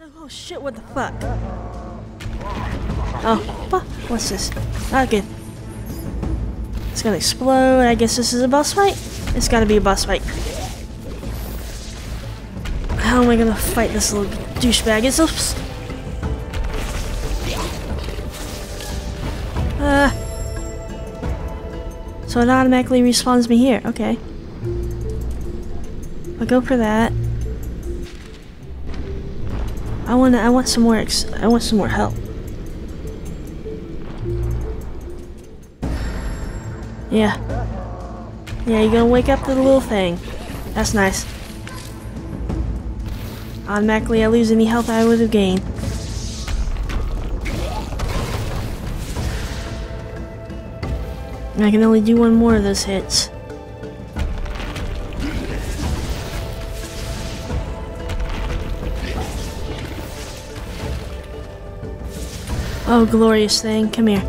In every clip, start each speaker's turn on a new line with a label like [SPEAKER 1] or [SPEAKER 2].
[SPEAKER 1] Oh shit, what the fuck? Oh, what? What's this? Okay. It's gonna explode. I guess this is a boss fight? It's gotta be a boss fight. How am I gonna fight this little douchebag? It's so... Uh, so it automatically respawns me here. Okay. I'll go for that. I want I want some more ex I want some more help. Yeah. Yeah, you're gonna wake up the little thing. That's nice. Automatically I lose any health I would have gained. I can only do one more of those hits. Oh, glorious thing. Come here.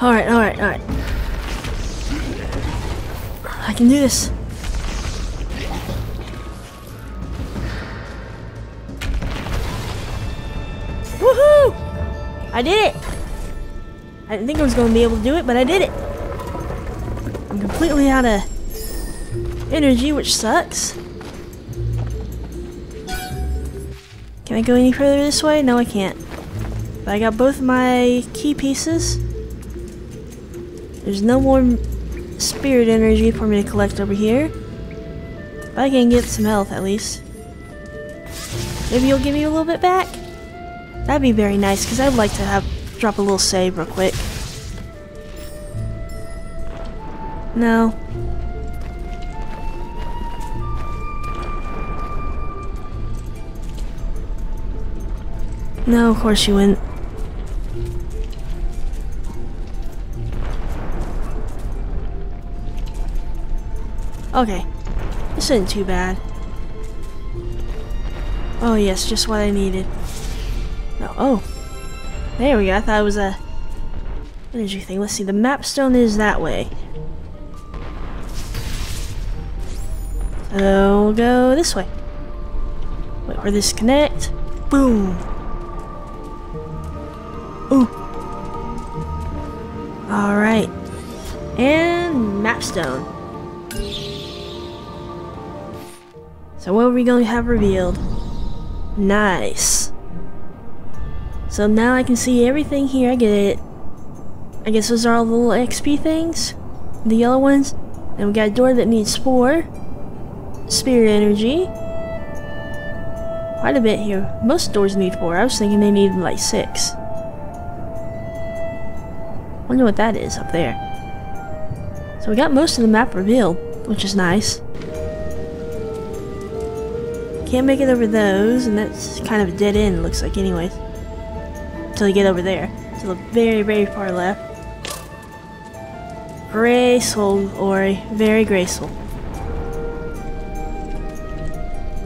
[SPEAKER 1] Alright, alright, alright. I can do this. Woohoo! I did it! I didn't think I was going to be able to do it, but I did it. Completely out of energy, which sucks. Can I go any further this way? No, I can't. But I got both my key pieces. There's no more spirit energy for me to collect over here. But I can get some health at least. Maybe you'll give me a little bit back? That'd be very nice, because I'd like to have drop a little save real quick. No. No, of course you wouldn't. Okay. This isn't too bad. Oh yes, just what I needed. No, oh. There we go, I thought it was a energy thing. Let's see, the map stone is that way. So we'll go this way. Wait for this connect. Boom. Ooh. Alright. And mapstone. So what are we going to have revealed? Nice. So now I can see everything here. I get it. I guess those are all the little XP things. The yellow ones. And we got a door that needs four. Spirit energy. Quite a bit here. Most doors need four. I was thinking they needed like six. Wonder what that is up there. So we got most of the map revealed, which is nice. Can't make it over those, and that's kind of a dead end, looks like anyways. Until you get over there. To the very, very far left. Graceful, Ori. Very graceful.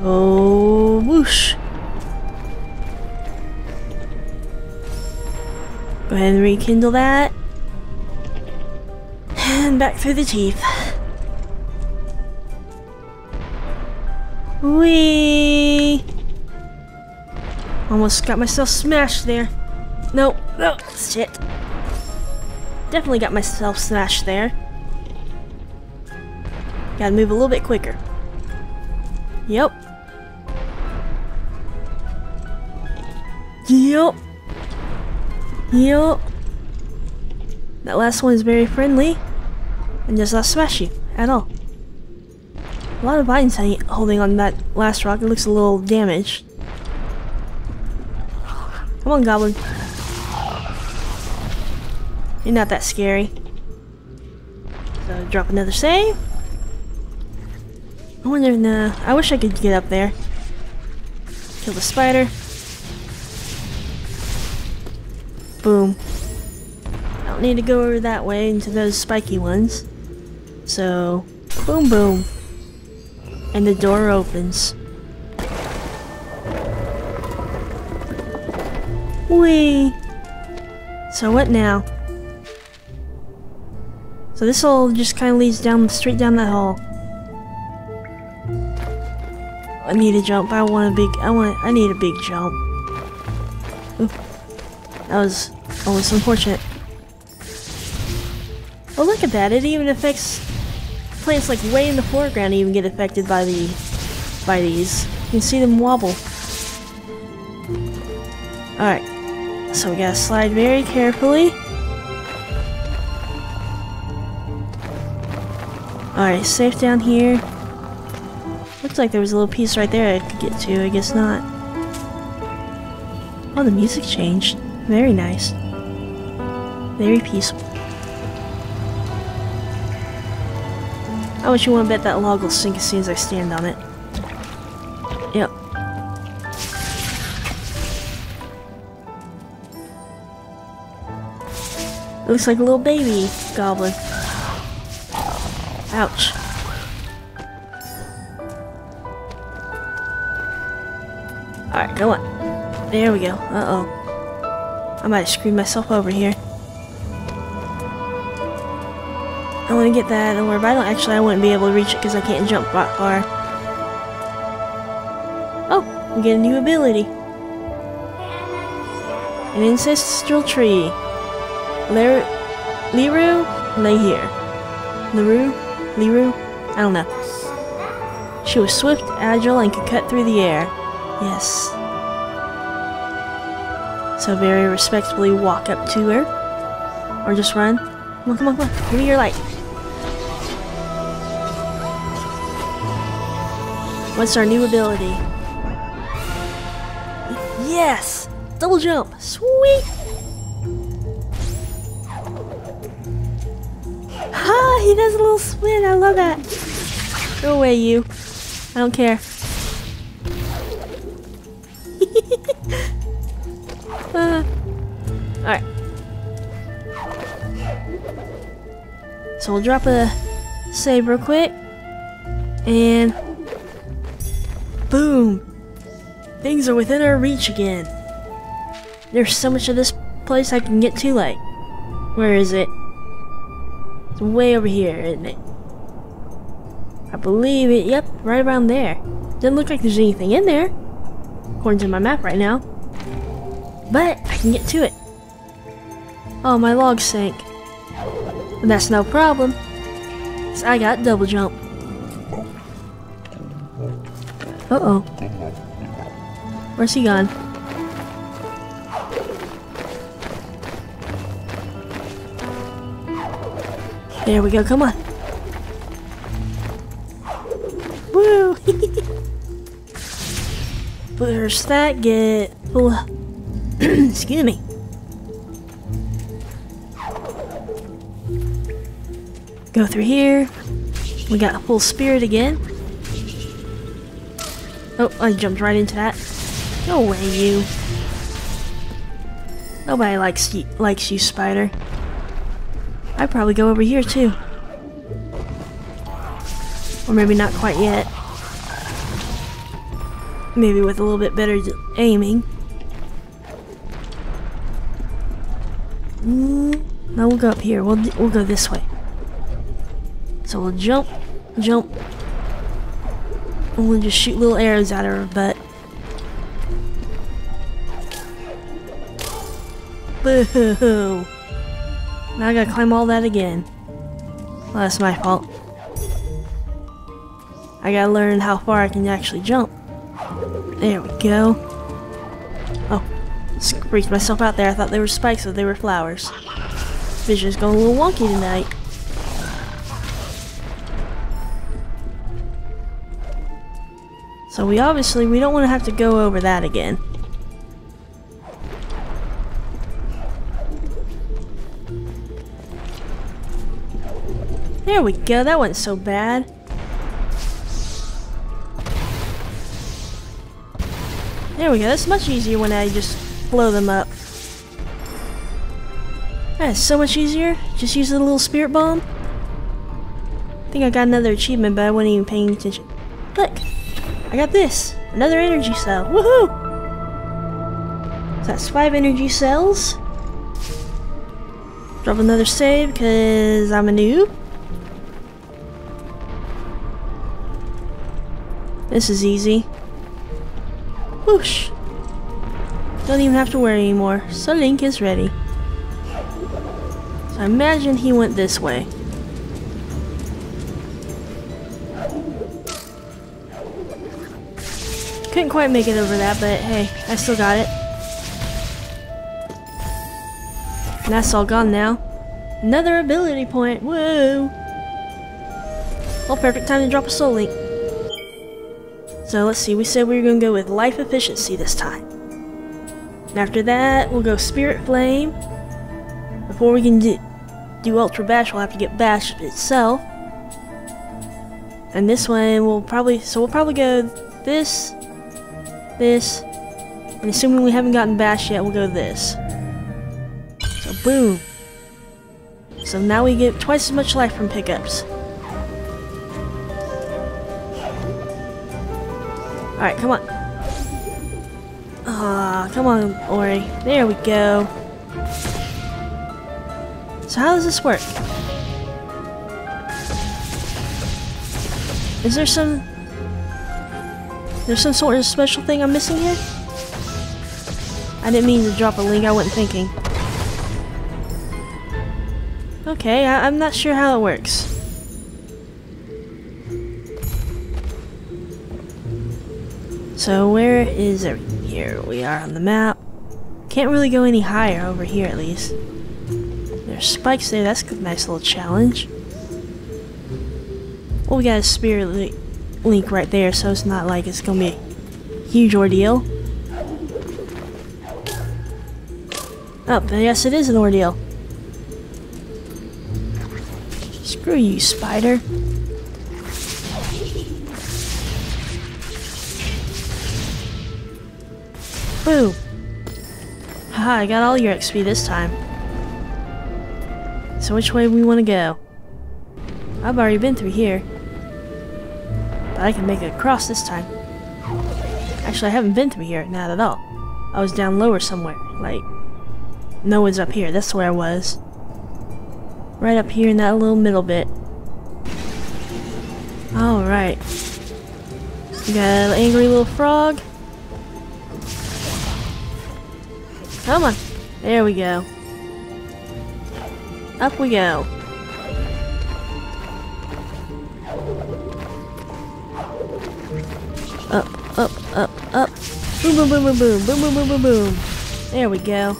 [SPEAKER 1] Oh, whoosh. Go ahead and rekindle that. And back through the teeth. Wee. Almost got myself smashed there. No, no, shit. Definitely got myself smashed there. Gotta move a little bit quicker. Yep. Yep. Yep. That last one is very friendly and does not smash you at all. A lot of vines holding on that last rock. It looks a little damaged. Come on, Goblin. You're not that scary. So drop another save. I wonder, nah, I wish I could get up there. Kill the spider. Boom. I don't need to go over that way into those spiky ones. So, boom boom. And the door opens. Whee! So what now? So this all just kind of leads down straight down that hall. I need a jump. I want a big. I want. I need a big jump. That was almost unfortunate. Oh, look at that! It even affects plants like way in the foreground. Even get affected by the by these. You can see them wobble. All right. So we gotta slide very carefully. Alright, safe down here. Looks like there was a little piece right there I could get to, I guess not. Oh, the music changed. Very nice. Very peaceful. I much you to bet that log will sink as soon as I stand on it? Yep. Looks like a little baby goblin. Ouch. Alright, go on. There we go. Uh-oh. I might screwed myself over here. I want to get that but I don't actually I wouldn't be able to reach it because I can't jump that far. Oh, we get a new ability. An ancestral tree. Leru lay here. Leru? Leru? I don't know. She was swift, agile, and could cut through the air. Yes. So very respectfully walk up to her. Or just run. Come on, come on, come on. Give me your light. What's our new ability? Yes! Double jump! Sweet! Ha! He does a little spin. I love that. Go away, you. I don't care. uh, Alright. So we'll drop a save real quick. And... Boom! Things are within our reach again. There's so much of this place I can get to, like... Where is it? It's way over here, isn't it? I believe it, yep, right around there. Doesn't look like there's anything in there, according to my map right now. But, I can get to it. Oh, my log sank. But that's no problem. I got double jump. Uh-oh. Where's he gone? There we go, come on. Woo! First that get full excuse me. Go through here. We got a full spirit again. Oh, I jumped right into that. Go away, you. Nobody likes you, likes you, spider. I'd probably go over here too. Or maybe not quite yet. Maybe with a little bit better aiming. Go up here. We'll, we'll go this way. So we'll jump, jump, and we'll just shoot little arrows at her butt. Boo! Now I gotta climb all that again. Well, that's my fault. I gotta learn how far I can actually jump. There we go. Oh, freaked myself out there. I thought they were spikes, but they were flowers. Vision's going a little wonky tonight. So we obviously, we don't want to have to go over that again. There we go, that wasn't so bad. There we go, that's much easier when I just blow them up. So much easier. Just use a little spirit bomb. I think I got another achievement, but I wasn't even paying attention. Look, I got this. Another energy cell. Woohoo! So that's five energy cells. Drop another save because I'm a noob. This is easy. Whoosh. Don't even have to worry anymore. Soul Link is ready. I imagine he went this way. Couldn't quite make it over that, but hey, I still got it. And that's all gone now. Another ability point. Whoa! Well, perfect time to drop a soul link. So let's see, we said we were going to go with life efficiency this time. And after that, we'll go spirit flame. Before we can do, do ultra bash, we'll have to get bash itself. And this one will probably, so we'll probably go this, this, and assuming we haven't gotten bash yet, we'll go this. So boom. So now we get twice as much life from pickups. Alright, come on. Ah, come on, Ori. There we go. So how does this work? Is there some... There's some sort of special thing I'm missing here? I didn't mean to drop a link, I wasn't thinking. Okay, I I'm not sure how it works. So where is everything? Here we are on the map. Can't really go any higher over here at least. There's spikes there, that's a nice little challenge. Well, we got a spirit li link right there, so it's not like it's gonna be a huge ordeal. Oh, yes it is an ordeal. Screw you, spider. Boom. Haha, I got all your XP this time. So which way we want to go? I've already been through here. But I can make it across this time. Actually, I haven't been through here, not at all. I was down lower somewhere, like... No one's up here, that's where I was. Right up here in that little middle bit. Alright. We got an angry little frog. Come on. There we go. Up we go. Up, up, up, up. Boom, boom, boom, boom, boom, boom, boom, boom, boom, boom. There we go.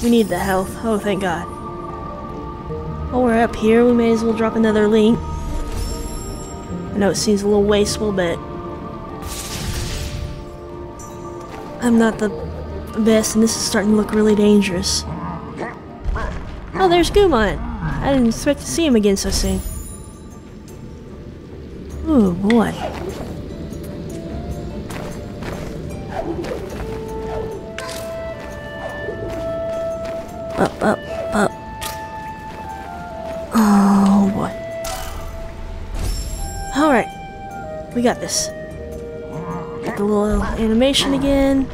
[SPEAKER 1] We need the health. Oh, thank God. While we're up here, we may as well drop another link. I know it seems a little wasteful, but... I'm not the best, and this is starting to look really dangerous. Oh, there's Gumon! I didn't expect to see him again so soon. Oh boy. Up, up, up. Oh boy. Alright. We got this. Got the little animation again.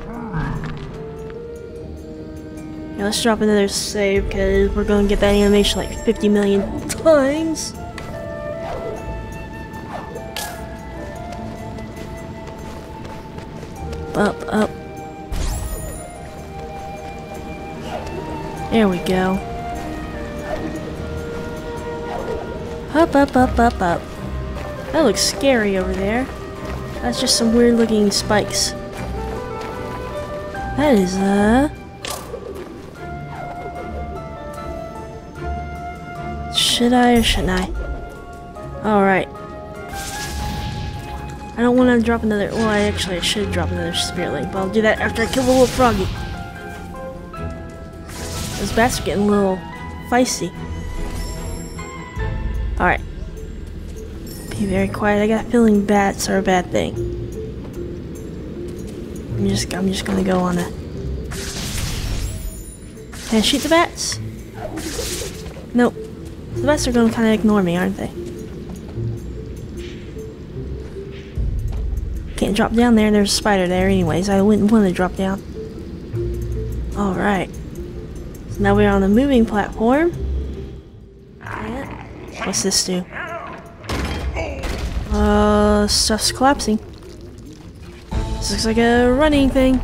[SPEAKER 1] Let's drop another save because we're going to get that animation like 50 million times. Up, up. There we go. Up, up, up, up, up. That looks scary over there. That's just some weird looking spikes. That is, uh... Should I or shouldn't I? Alright. I don't want to drop another... Well, I actually should drop another spirit link, but I'll do that after I kill the little froggy. Those bats are getting a little feisty. Alright. Be very quiet. I got a feeling bats are a bad thing. I'm just I'm just gonna go on a Can I shoot the bats? Nope. The bats are gonna kinda ignore me, aren't they? Can't drop down there, there's a spider there anyways. I wouldn't want to drop down. Alright. Now we're on the moving platform. What's this do? Uh, stuff's collapsing. This looks like a running thing.